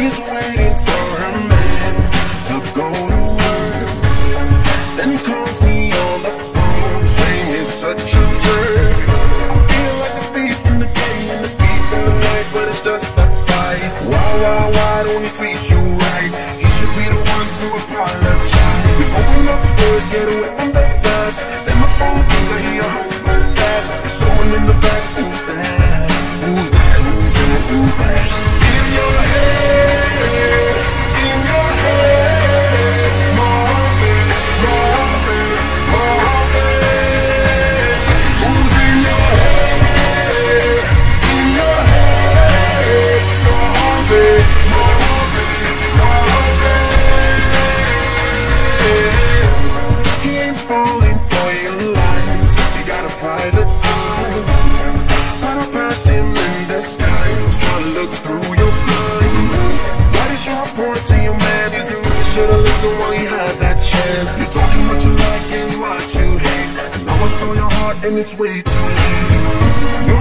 She's waiting for her man to go to work. Then calls me on the phone saying he's such a jerk. I feel like a thief in the day and a thief in the night, but it's just a fight. Why, why, why don't he treat you right? He should be the one to apologize. You're going upstairs, get away Pass in the sky. Trying to look through your blinds. Why did you report to your man? Really should've listened while he had that chance. You're talking what you like and what you hate. And now I stole your heart and it's way too late.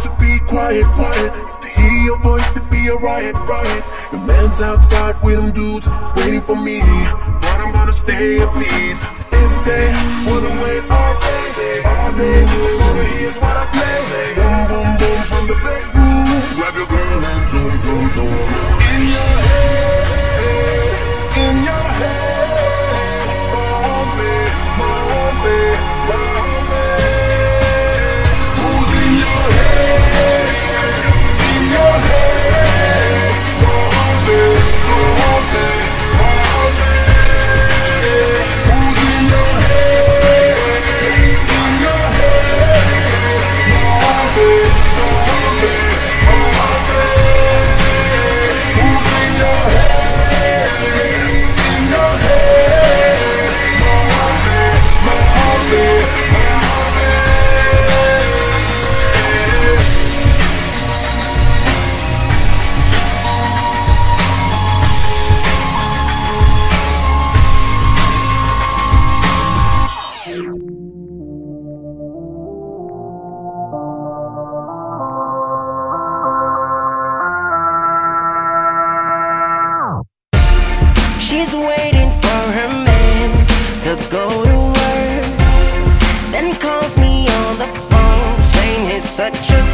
To be quiet, quiet. If they hear your voice, to be a riot, riot. Your man's outside with them dudes waiting for me, but I'm gonna stay and please. If they wanna wait all day, all day, gonna here's what I play. She's waiting for her man to go to work. Then calls me on the phone saying he's such a